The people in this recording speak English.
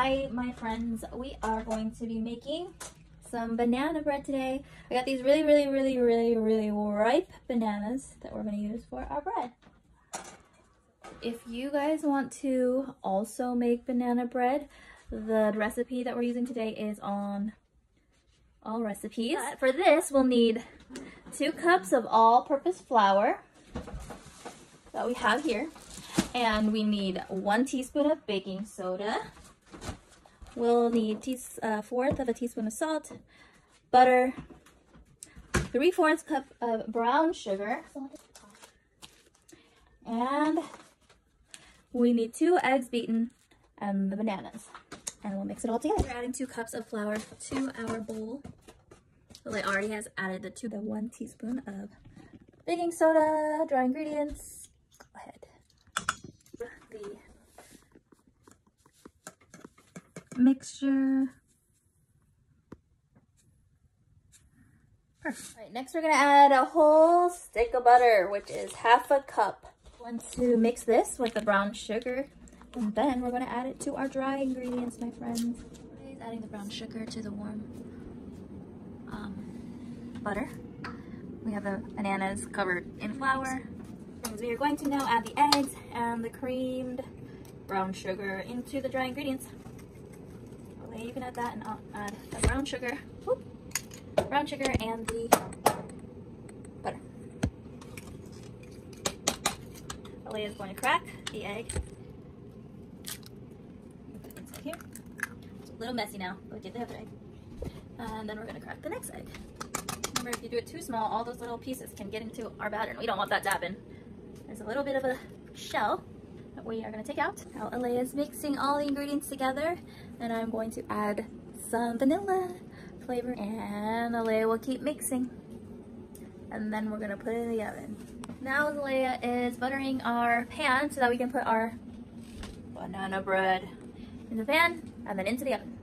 Hi, my friends. We are going to be making some banana bread today. I got these really, really, really, really, really ripe bananas that we're going to use for our bread. If you guys want to also make banana bread, the recipe that we're using today is on Allrecipes. But for this, we'll need two cups of all-purpose flour that we have here. And we need one teaspoon of baking soda. We'll need a uh, fourth of a teaspoon of salt, butter, three fourths cup of brown sugar, and we need two eggs beaten and the bananas. And we'll mix it all together. We're adding two cups of flour to our bowl. Lily already has added the two, the one teaspoon of baking soda, dry ingredients. Mixture. Perfect. All right, next we're gonna add a whole stick of butter, which is half a cup. Want to mix this with the brown sugar, and then we're gonna add it to our dry ingredients, my friends. Adding the brown sugar to the warm um, butter. We have the bananas covered in flour. We are going to now add the eggs and the creamed brown sugar into the dry ingredients. You can add that and I'll add the brown sugar, whoop, brown sugar and the butter. Aleayah is going to crack the egg. Here. It's a little messy now, but we did the other egg. And then we're gonna crack the next egg. Remember, if you do it too small, all those little pieces can get into our batter. And we don't want that to happen. There's a little bit of a shell that we are gonna take out. Now Aleayah is mixing all the ingredients together and I'm going to add some vanilla flavor and Aleayah will keep mixing. And then we're gonna put it in the oven. Now Aleayah is buttering our pan so that we can put our banana bread in the pan and then into the oven.